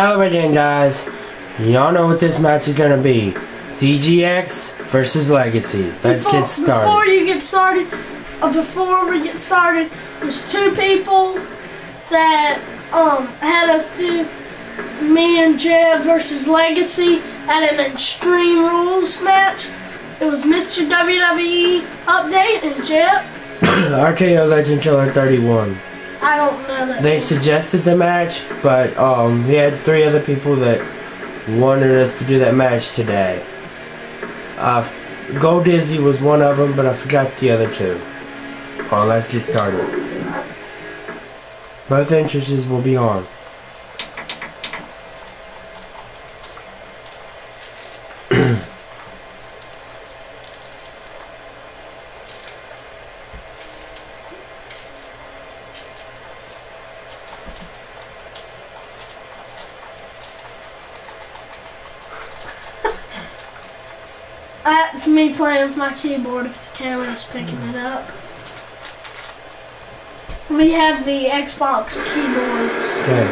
Hello again, guys. Y'all know what this match is gonna be. DGX versus Legacy. Let's before, get started. Before you get started, uh, before we get started, there's two people that um had us do me and Jeb versus Legacy at an Extreme Rules match. It was Mr. WWE Update and Jeb. RKO Legend Killer 31. I don't know. They suggested the match, but um, we had three other people that wanted us to do that match today. Uh, Go Dizzy was one of them, but I forgot the other two. Well, let's get started. Both entrances will be on. That's me playing with my keyboard if the camera's picking it up. We have the Xbox keyboards. Okay.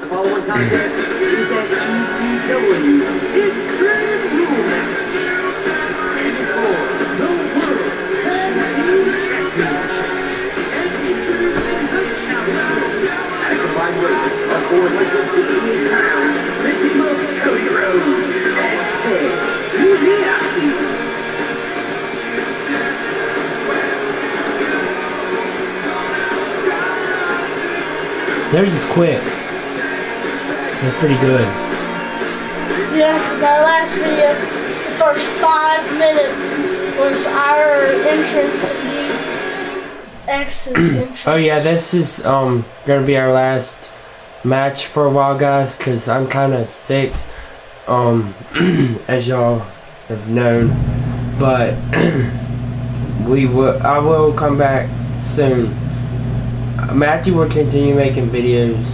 The following contest is at ECW. It's 415 pounds, the Cody Rhodes and Ted DiBiase. Theirs is quick. That's pretty good. Yeah, because our last video, the first five minutes was our entrance and the exit entrance. Oh yeah, this is um gonna be our last match for a while, guys, because I'm kind of sick, um, as y'all have known. But we will, I will come back soon. Matthew will continue making videos,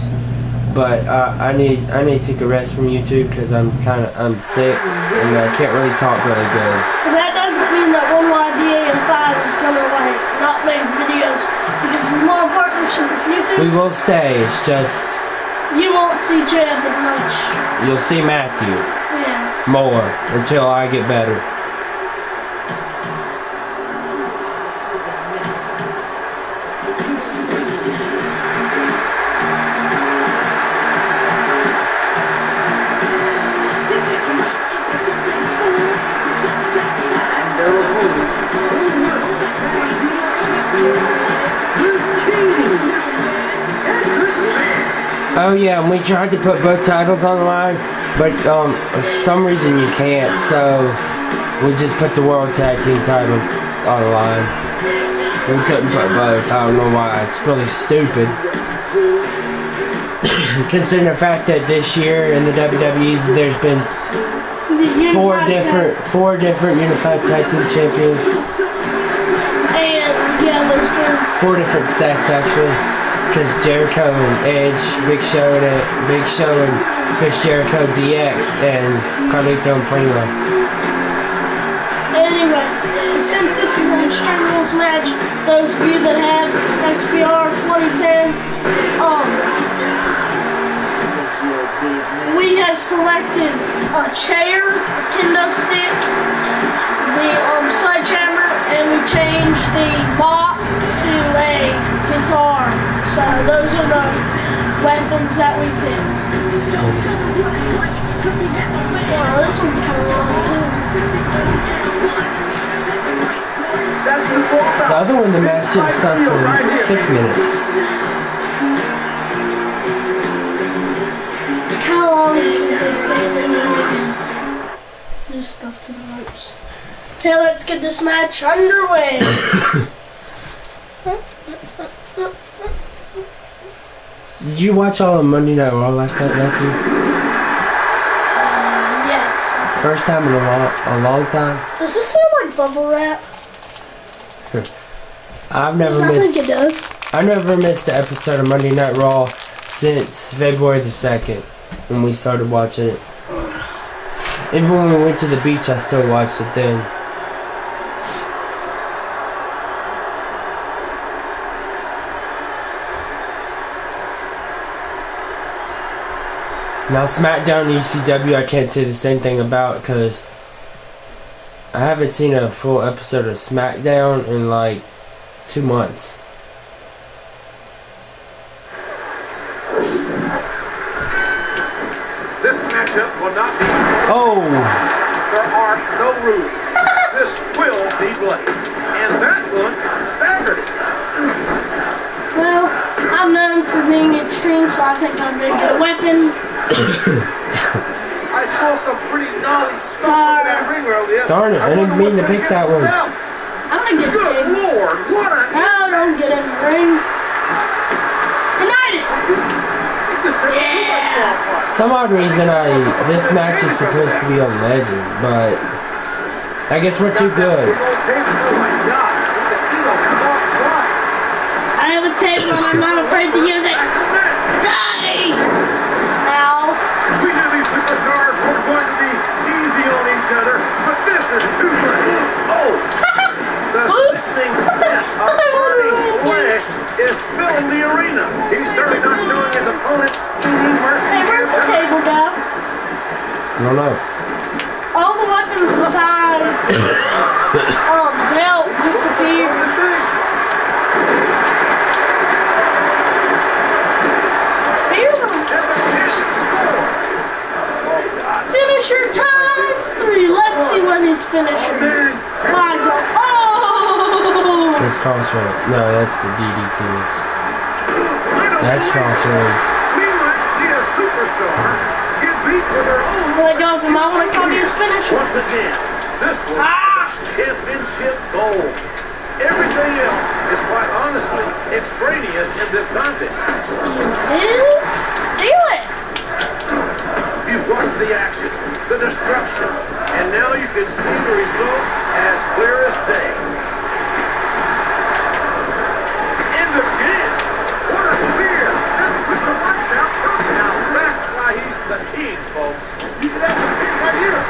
but uh, I need I need to take a rest from YouTube because I'm kind of I'm sick and I can't really talk really good. But that doesn't mean that one YDA and five is gonna like not make videos because a partnership with YouTube. We will stay. It's just You won't see Jeb as much. you'll see Matthew Yeah. more until I get better. Oh yeah, we tried to put both titles on the line, but um, for some reason you can't. So we just put the World Tag Team titles on the line. We couldn't put both. I don't know why. It's really stupid. Considering the fact that this year in the WWE's there's been The four different four different Unified Tag Team Champions, And yeah, four different sets actually. Because Jericho and Edge, Big Show and Big Show and Chris Jericho DX and Carlito and Primo. Anyway, since this is an Extreme Rules match, those of you that have SvR 2010, um, we have selected a chair, a kendo stick, the um, sledgehammer, and we changed the guitar. So those are the weapons that we picked. Wow, this one's kind of long too. The other one, the match didn't start till six minutes. It's kind of long because they stand there and do stuff to the ropes. Okay, let's get this match underway. Did you watch all of Monday Night Raw last night, Matthew? Um, yes. First time in a long, a long time. Does this sound like bubble wrap? I've never I think it does. I never missed an episode of Monday Night Raw since February the second when we started watching it. Even when we went to the beach, I still watched it then. Now SmackDown ECW, I can't say the same thing about because I haven't seen a full episode of SmackDown in like two months. This matchup will not be. Oh, There are no rules. This will be bloody. And that one staggered it. Well, I'm known for being extreme, so I think I'm gonna get a weapon. I saw some pretty gnarly stuff Darn. over that ring earlier. Darn it, I didn't mean to pick that one. now. I'm gonna get a Good table. lord, what a No, don't get in the ring. United! He just said too much Yeah. some odd reason I this match is supposed to be on Legend, but I guess we're too good. Oh my god, the casino smart fly. I have a table and I'm not afraid to use it. Die! Ow. We knew these superstars were going to be easy on each other, but this is too much. Oh! The Oops. thing set of burning flesh is filling the arena. He's certainly not showing his opponent any mercy Hey, here where'd the tonight. table go? I don't know. All the weapons besides um belt disappeared. Finisher times three. Let's see what his finisher is. Mine's on. Oh! This crossroad. No, that's the DDTs. That's Cross Rhodes. We might see a superstar get beat for their own. Let go of him. I want to copy his finisher. Once again, this one Ah! championship gold. Everything else is quite honestly extraneous in this contest. Steal his? Steal it! You've watched the action, the destruction, and now you can see the result as clear as day. In the pin. What a spear! That was the works out perfect. Now that's why he's the king, folks. You can have the pin right here.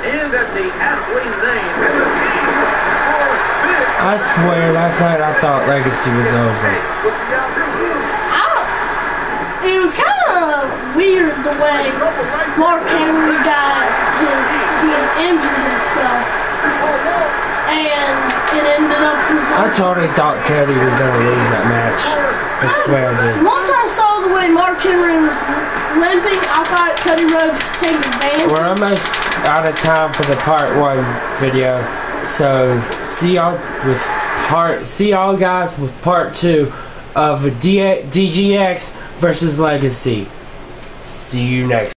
And at the aptly named and the king scores big. I swear, last night I thought Legacy was over. I. It was kind of weird the way Mark Henry got he injured himself, and it ended up I totally thought Cody was gonna lose that match. I swear I did. Once I saw way Mark Henry was limping, I thought Cody Rhodes could take advantage. We're almost out of time for the part one video, so see y'all with part. See y'all guys with part two of DGX versus Legacy. See you next.